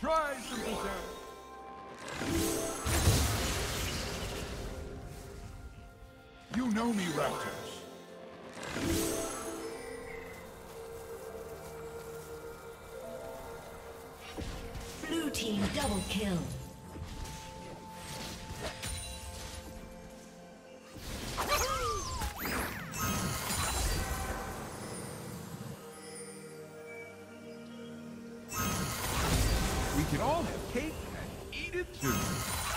Try, simpleton. You know me, Raptors. Blue team double kill. And eat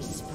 Killing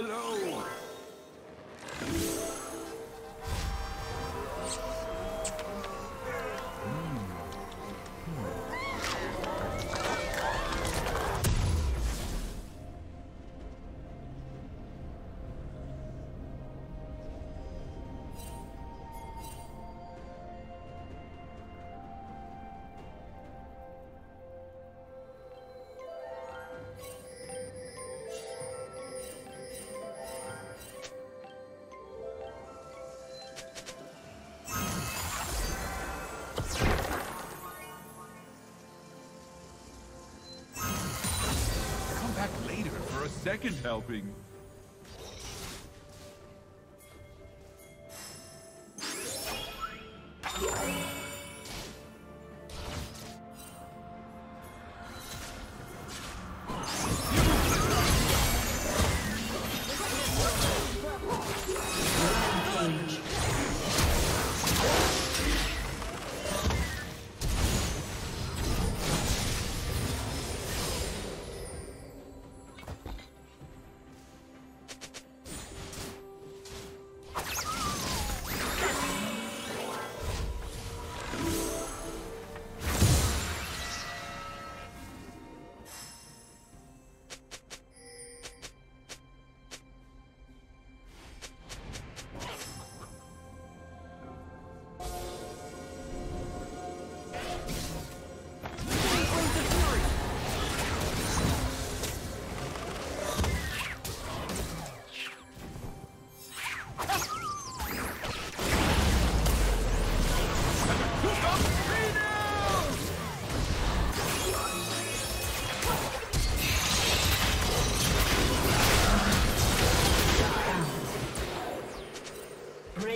Hello. Second helping.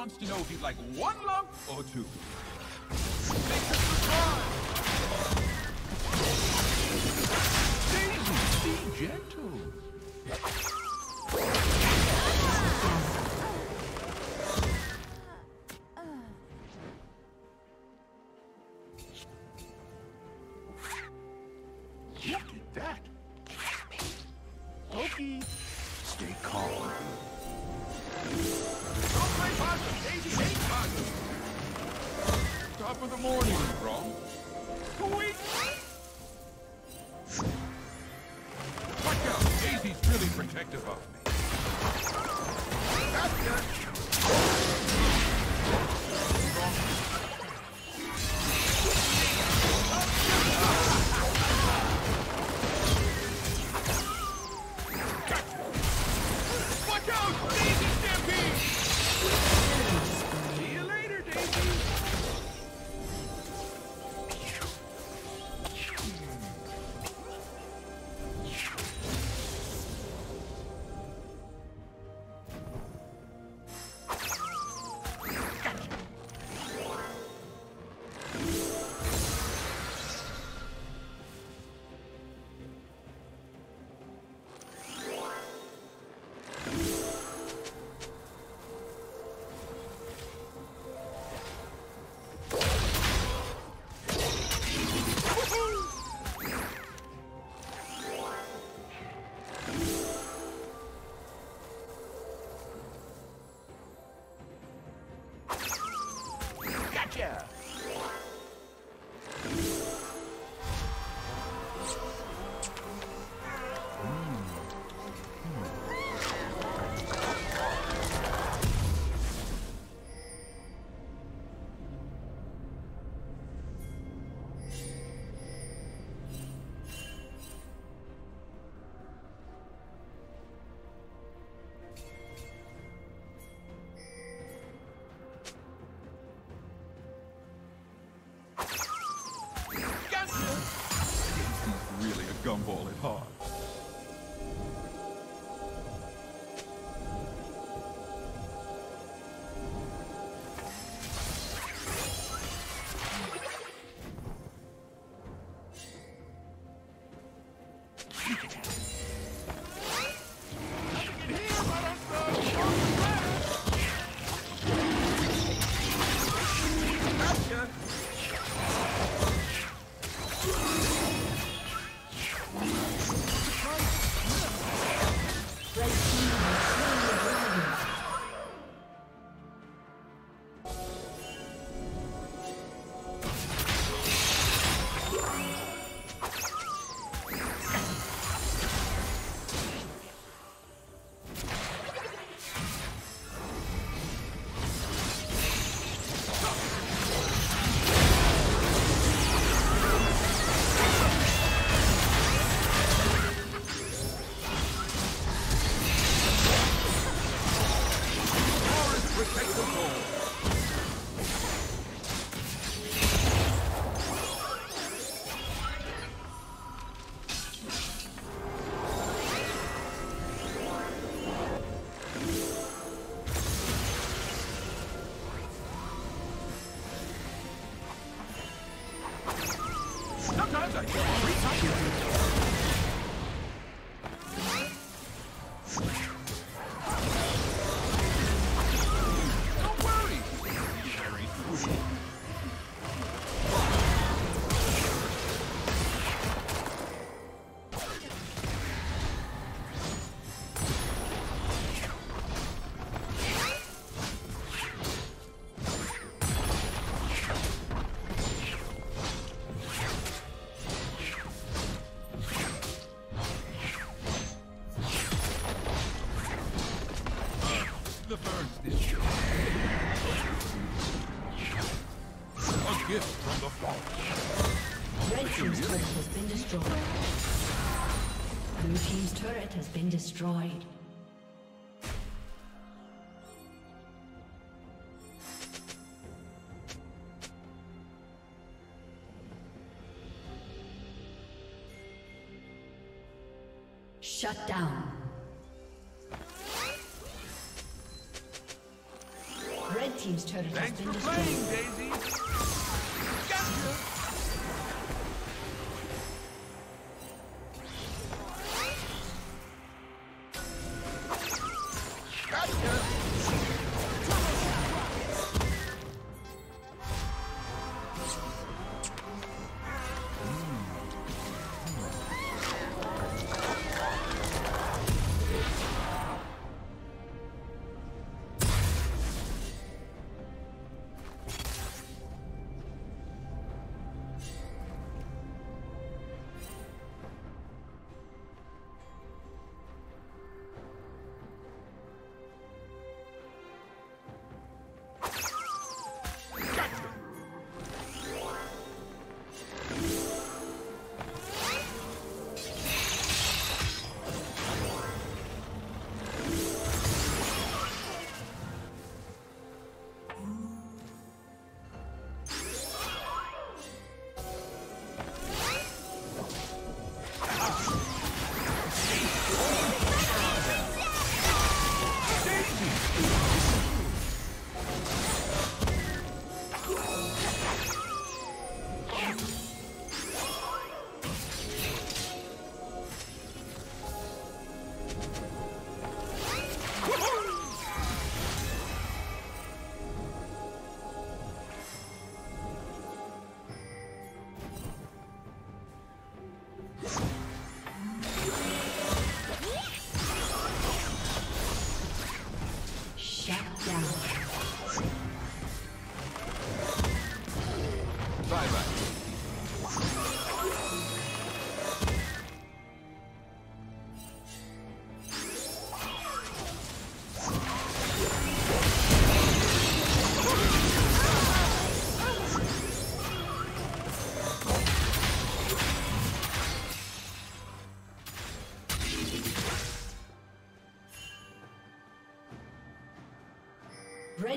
Wants to know if you'd like one lump or two. Daisy, be gentle. Top of the morning, wrong. Wait. Watch out. Daisy's really protective of me. Destroyed. Shut down. Red Team's turret has Thanks been for destroyed. playing,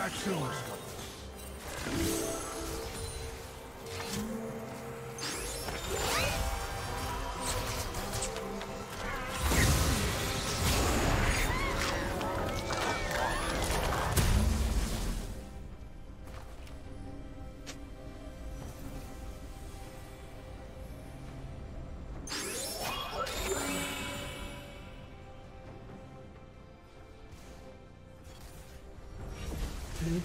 Back soon,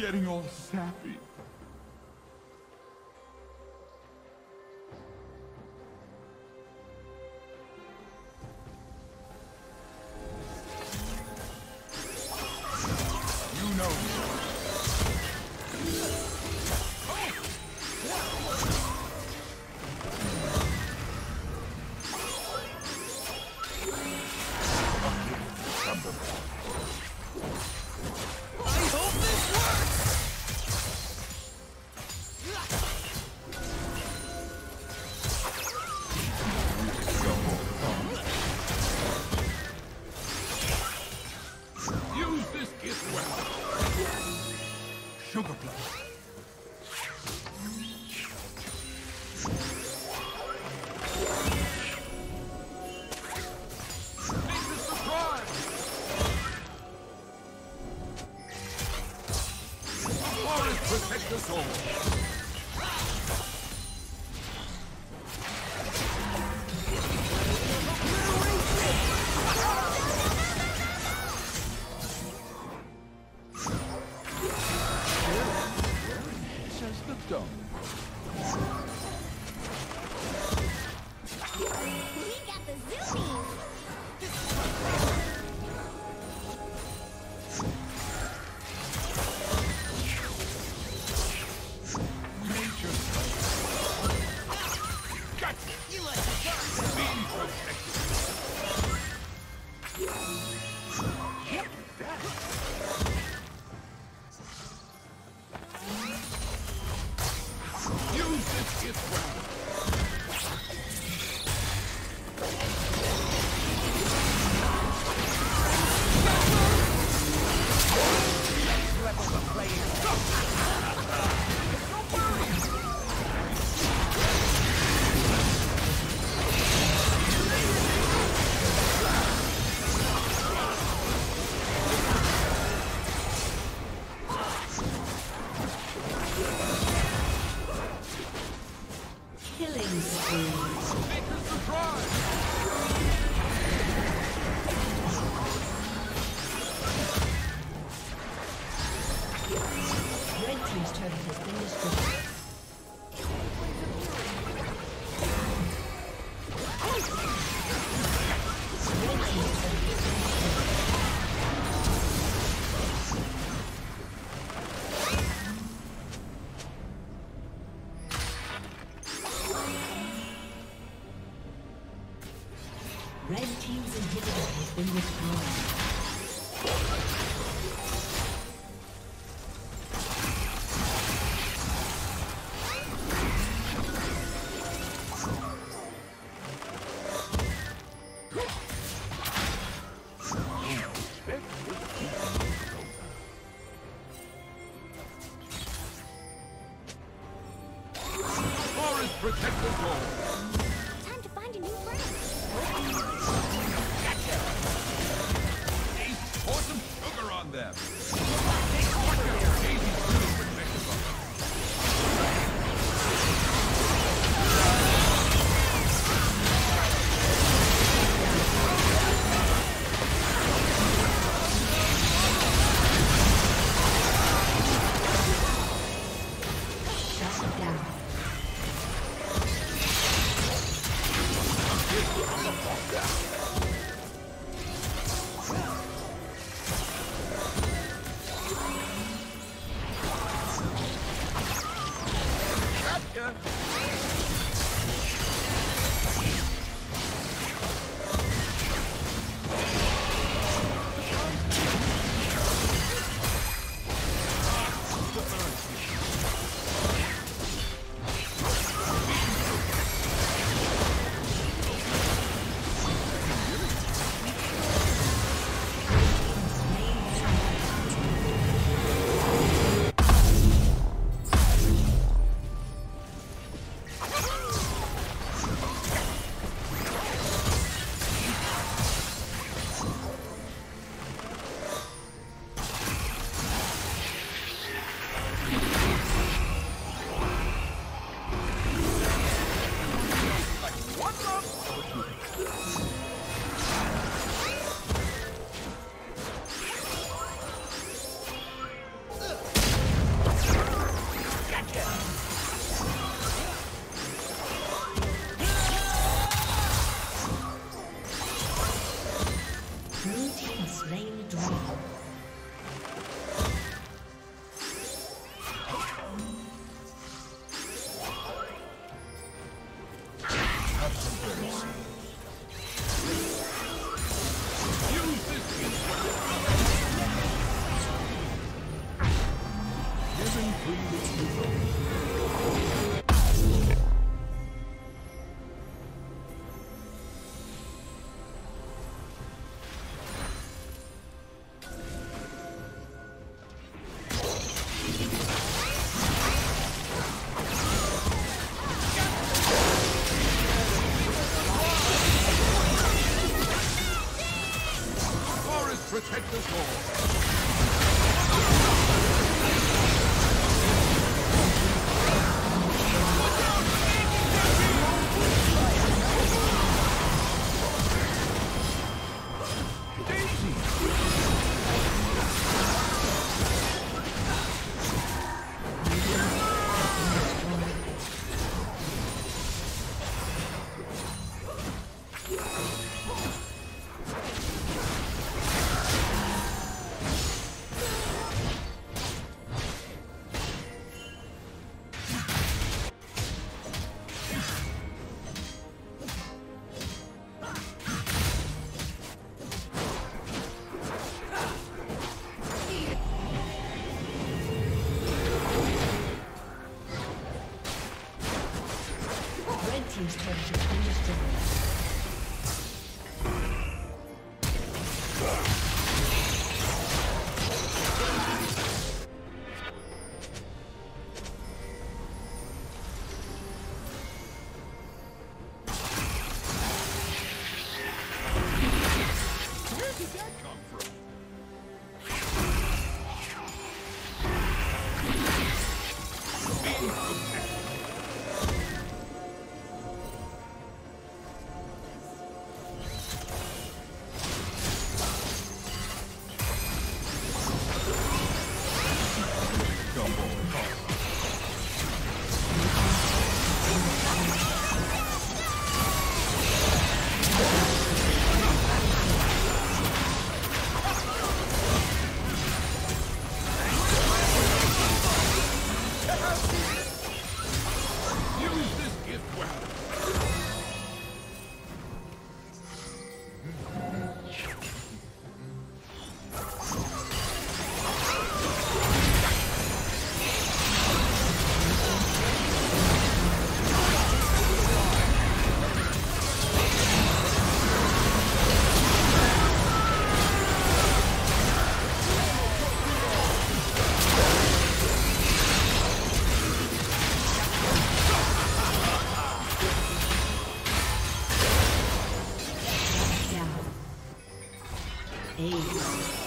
Getting all been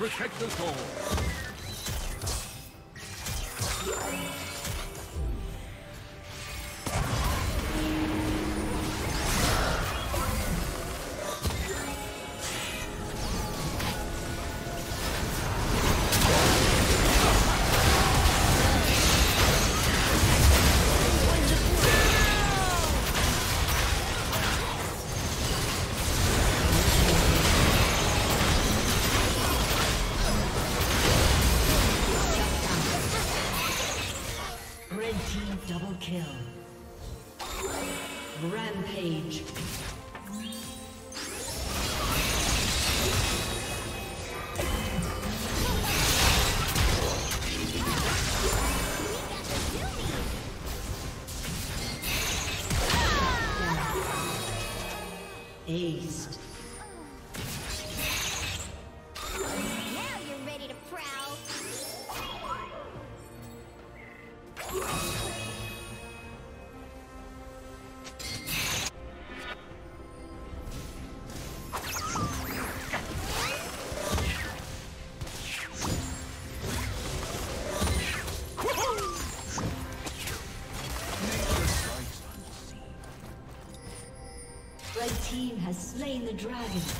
protect us all. slain the dragon.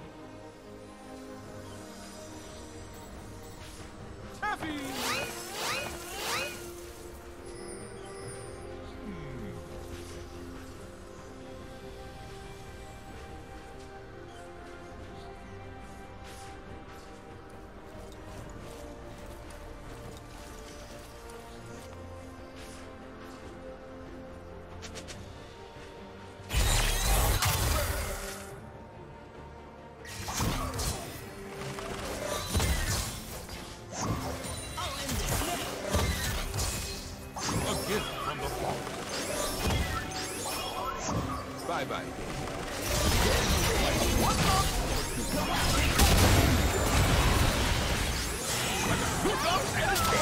Who